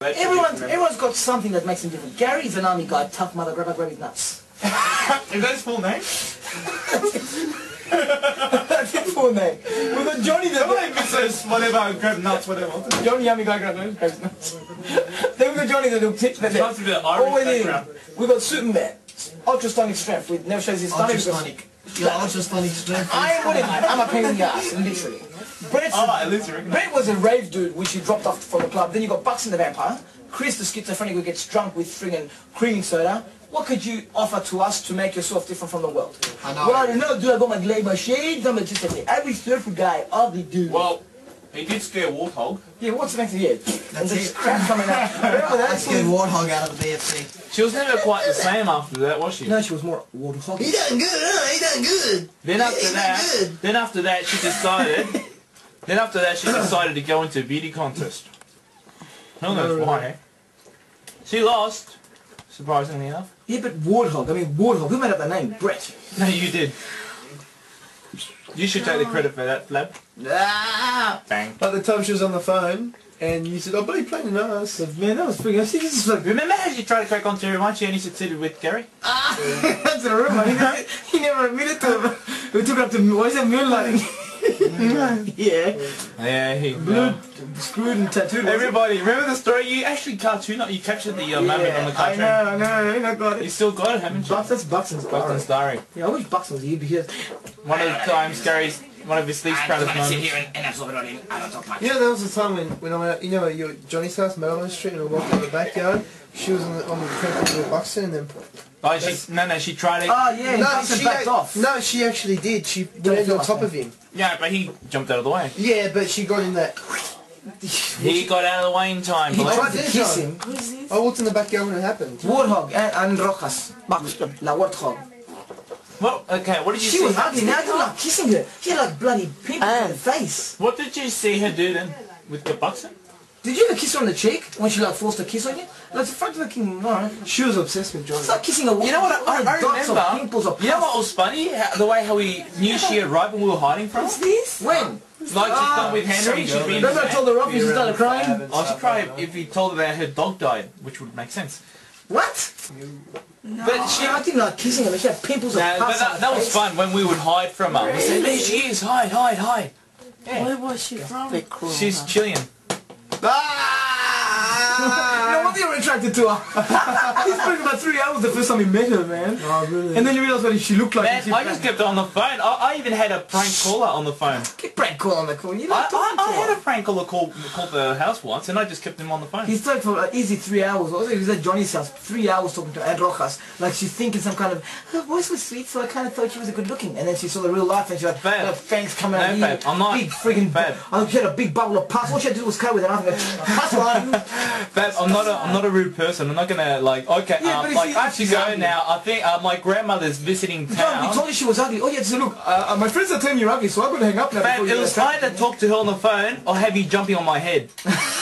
Everyone, everyone's got something that makes him different. Gary's an army guy, tough mother, grab, grab his nuts. Is that his full name? That's his full name. We've got Johnny the Everyone says whatever, grab nuts, whatever. Johnny Army guy, grab nuts. then we've got Johnny the tip that Must be the Irish background. We've got Superman, ultra stunning strength. We never shows his stunning. because- Ultrasonic. Your ultrasonic strength. I am with him. I'm a pain in the ass, literally. Brett's, Oh, ah, at least. Brett was a rave dude, which he dropped off from the club. Then you got Buxton the vampire, Chris the schizophrenic who gets drunk with friggin' creaming soda. What could you offer to us to make yourself different from the world? I know. Well, I don't know, dude. I got my glamour shades. I'm just an average surfer guy, ugly dude. Well, he did scare Warthog. yeah, what's the next to you? That's and there's it. crap coming out. Remember that? Let's Warthog out of the BFC. She was never quite the same after that, was she? No, she was more water hog. He done good, huh? He done good. Then after He that, good. then after that, she decided. then after that, she decided to go into a beauty contest. Who knows why? She lost, surprisingly enough. Yeah, but Warthog. I mean, Warthog. Who made up that name? Brett. No, you did. You should take the credit for that, Flab. Ah! Bang. Like the time she was on the phone, and you said, "Oh, but he playing nice." Man, that was freaking. See, this is like. Remember how she tried to crack onto everyone? She only succeeded with Gary. Ah! That's a rumor. He, never- he never admitted to him. We took it up to what is it, moonlighting? yeah, Yeah, he. blue, screwed and tattooed. wasn't it? Everybody, remember the story? You actually cartoon You captured the uh, moment on the I cartoon. know, I know, I know, got You still got it, haven't you? Bucks, that's Buxton's Buxton's story. diary. Yeah, I wish Buxton was here because One of the times Gary's, one of his least proudest moments. and absorb it all in. I don't talk much. You know, there was a time when, when I went out, you know, you Johnny's house, Melbourne Street, and I walked out the backyard. She was on the, on the trip with Buxton, and then Oh, she, no, no, she tried it. Oh yeah, no, Buxton she backed ac- off. No, she actually did. She went on top that. of him. Yeah, but he jumped out of the way. Yeah, but she got in that. He got out of the way in time. He Blake. tried to kiss him. I walked in the backyard when it happened. Warthog and, eh, and Rojas. Buxton. La Warthog. Well, okay, what did you She see? was ugly. Now you're like kissing her. She had like bloody pimples on her ah. face. What did you see her do then with the Buxton? Did you ever kiss her on the cheek when she like forced a kiss on you? Like the front looking. No, She was obsessed with Johnny. it's like kissing a woman. You know what? I, I dots remember. Of pimples of you know what was funny? How, the way how we knew she arrived and we were hiding from her. this? When? Like she's done with ah, Henry. She's been. Remember I told her off and she started crying? Oh, she'd cry if he told her that her dog died, which would make sense. What? But she. I didn't like kissing her. She had pimples of Nah, but pus on that, her that was fun when we would hide from her. We said, there she is, hide, hide, hide. Where was she from? She's Chilean. No wonder attracted to her. He spent about three hours the first time he met her, man. Oh, really? And then you realize what she looked like. Man, I just kept her on the phone. I, I even had a prank caller on the phone. Get prank call on the call. You know, I, I, I had a prank caller call, call the house once, and I just kept him on the phone. He stayed for like easy three hours. Also, he was at Johnny's house, three hours talking to Aunt Rojas. Like she's thinking some kind of, her voice was sweet, so I kind of thought she was a good looking. And then she saw the real life, and she like, Babe. her fangs coming out. No, here, babe, I'm not- Big friggin' babe. I she had a big bubble of pus. All she had to do was cut with it. And I think, pus line. But I'm not a, I'm not a rude person. I'm not gonna like okay. Yeah, but um, if like you- I have to go she's now. I think uh, my grandmother's visiting John, we town. told you she was ugly. Oh yeah, so look, uh, uh, my friends are telling you you're ugly, so I'm gonna hang up now. You it was either talk to her on the phone or have you jumping on my head.